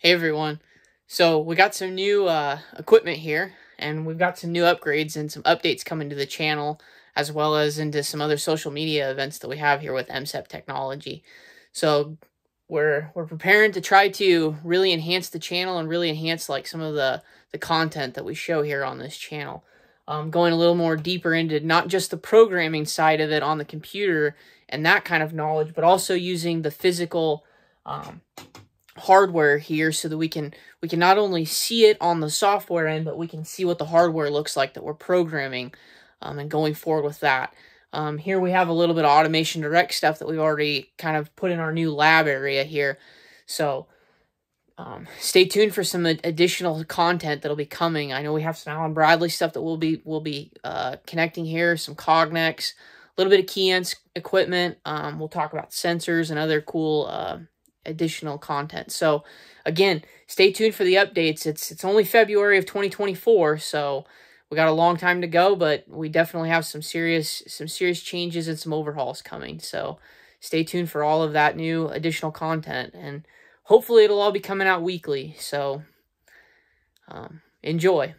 Hey everyone. So we got some new uh, equipment here and we've got some new upgrades and some updates coming to the channel as well as into some other social media events that we have here with MCEP technology. So we're we're preparing to try to really enhance the channel and really enhance like some of the the content that we show here on this channel. Um, going a little more deeper into not just the programming side of it on the computer and that kind of knowledge, but also using the physical um, hardware here so that we can we can not only see it on the software end, but we can see what the hardware looks like that we're programming um, and going forward with that. Um, here we have a little bit of automation direct stuff that we've already kind of put in our new lab area here. So um, stay tuned for some additional content that'll be coming. I know we have some Allen Bradley stuff that we'll be we'll be uh, connecting here, some Cognex, a little bit of Keyence equipment. Um, we'll talk about sensors and other cool uh, additional content. So again, stay tuned for the updates. It's it's only February of 2024, so we got a long time to go, but we definitely have some serious some serious changes and some overhauls coming. So stay tuned for all of that new additional content and hopefully it'll all be coming out weekly. So um, enjoy.